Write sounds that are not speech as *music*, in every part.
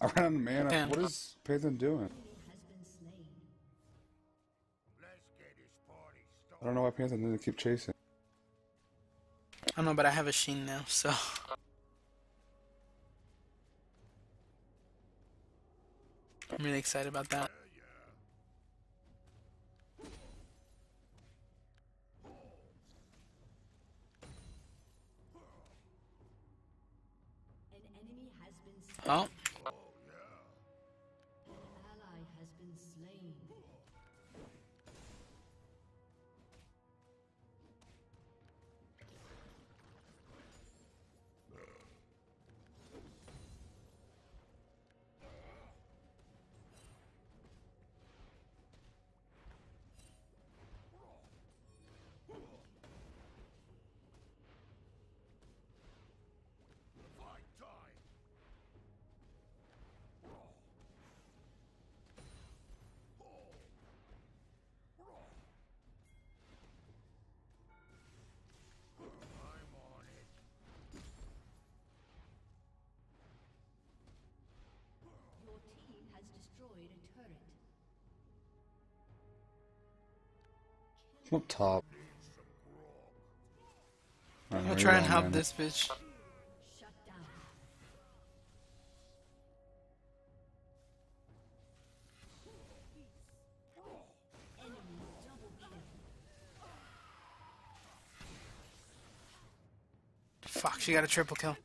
*laughs* I ran out of mana. Damn. What is Pantheon doing? I don't know why Pantheon didn't keep chasing. I don't know, but I have a Sheen now, so. *laughs* I'm really excited about that. An enemy has been slain. Oh, I'm up top. I'm gonna try and help this bitch. Shut down. Enemy double kill. Fuck, she got a triple kill.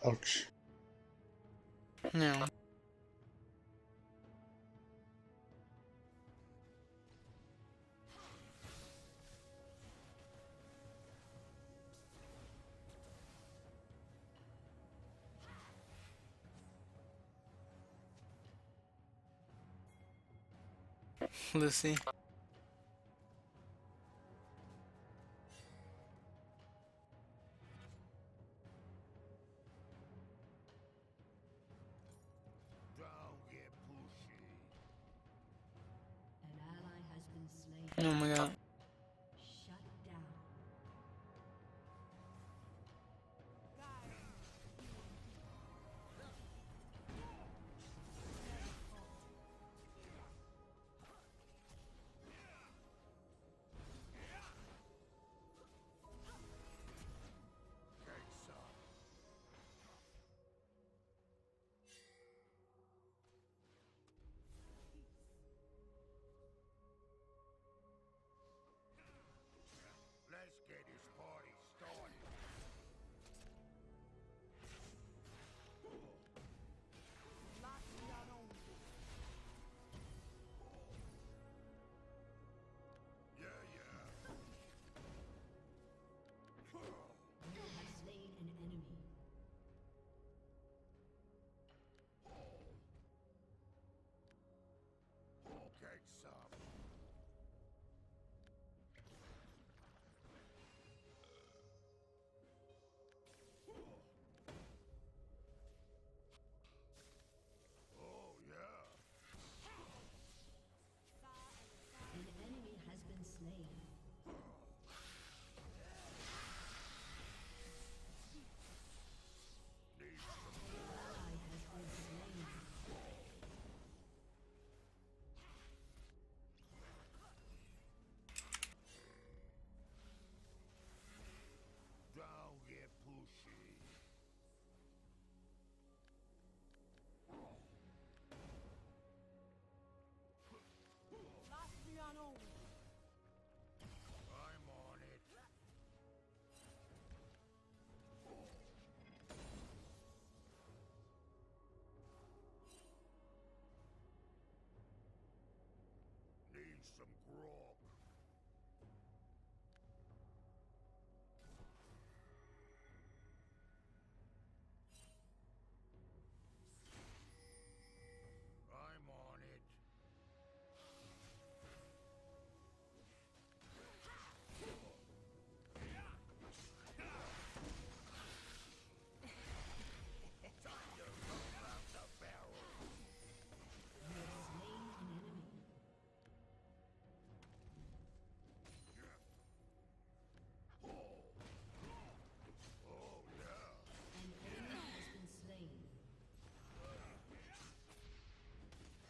Kill. Ouch. No. Lucy.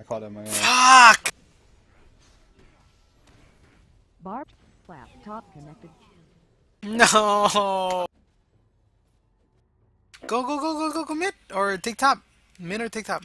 Caught in my ass. Fuck! Barbed laptop connected. No! Go, go, go, go, go, go mid! Or take top. Mid or take top.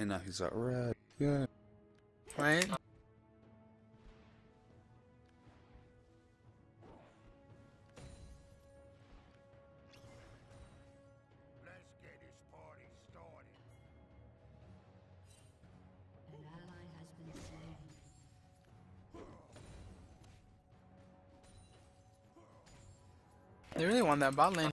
And now he's got red. Yeah. Right? They really want that bot lane.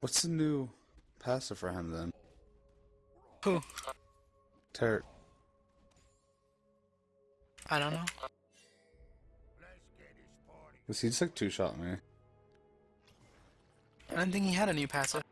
What's the new passive for him then? Who? Taric. I don't know. Was he just like two shot me? I do not think he had a new passive.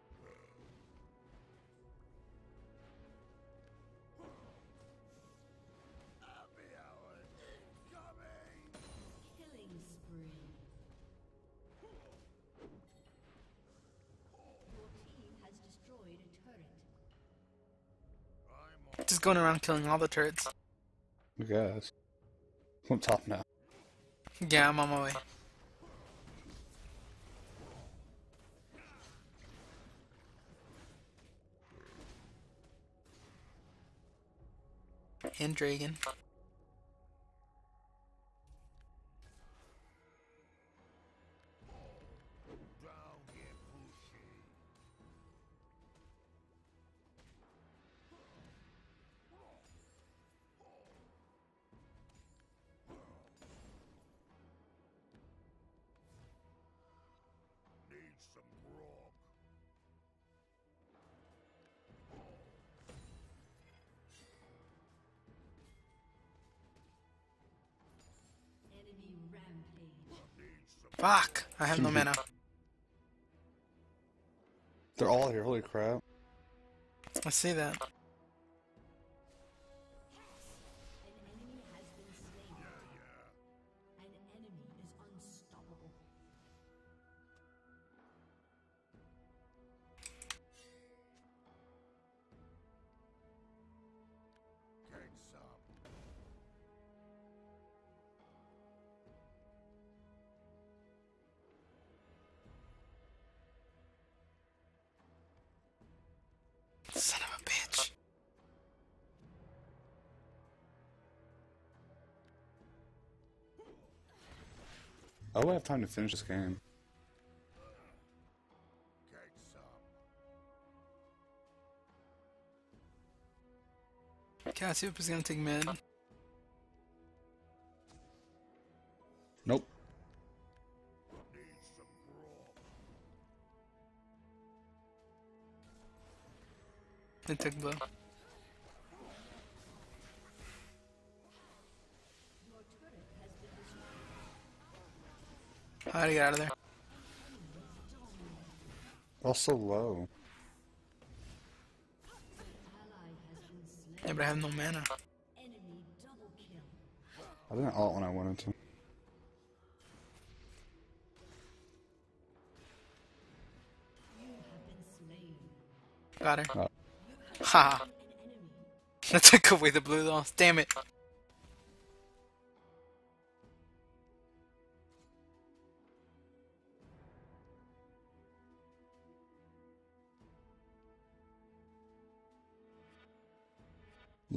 Going around killing all the turrets. Guess. I'm top now. Yeah, I'm on my way. And Dragon. Fuck! I have no mana. They're all here, holy crap. I see that. I will have time to finish this game. Cassiope is gonna take mid. Nope. They took blue. How to get out of there? Also low. Ally has been. Yeah, but I have no mana. Enemy kill. I didn't alt when I wanted to. You have been slain. Got her. Oh. Ha! *laughs* That took away the blue though. Damn it.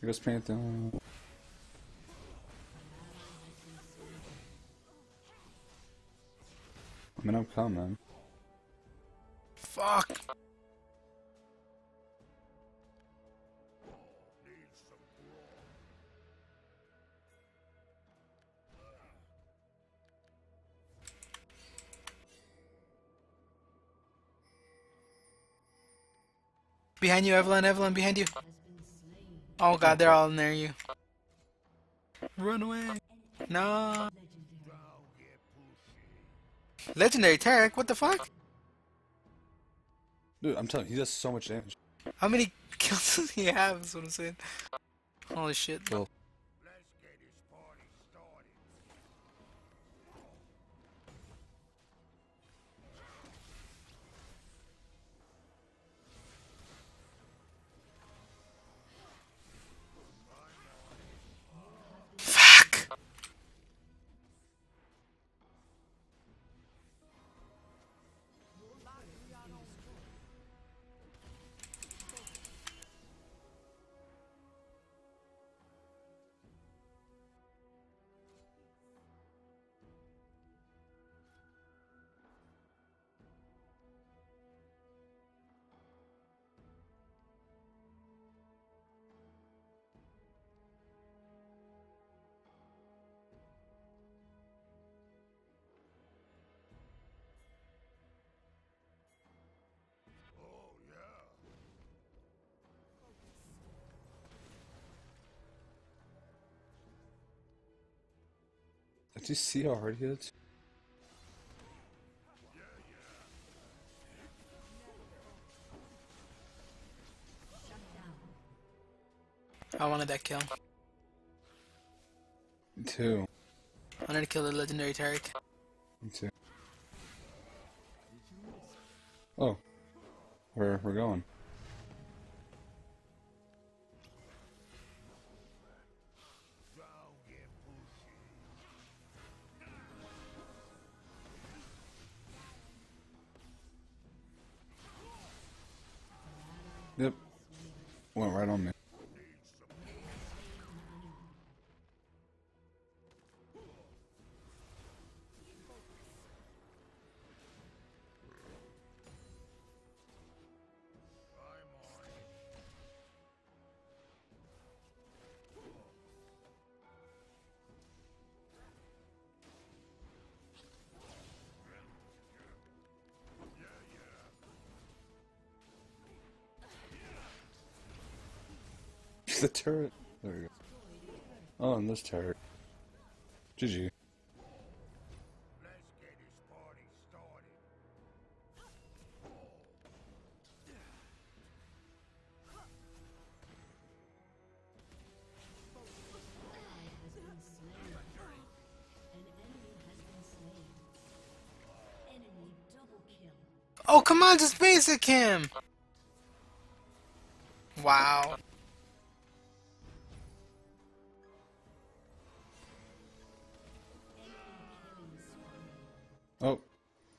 Here goes Pantheon. I mean, I'm coming. Fuck. Behind you, Evelynn, Evelynn, behind you. Oh god, they're all near you. Run away. No. Legendary Taric, what the fuck? Dude, I'm telling you, he does so much damage. How many *laughs* kills does he have? Is what I'm saying. Holy shit. Well, did you see how hard he hits? I wanted that kill. Me too. I wanted to kill the legendary Taric. Me too. Oh. Where we're going. Yep. Went right on *laughs* the turret. There we go. Oh, and this turret. GG. Oh, come on, just basic him! Wow.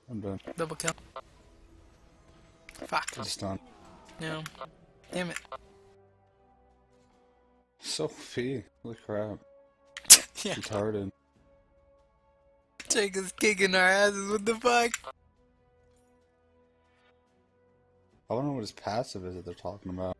I'm done. Double kill. Fuck. Just done. No. Damn it. Sophie, holy crap. *laughs* Yeah. Retarded. Jake is kicking our asses. What the fuck? I don't know what his passive is that they're talking about.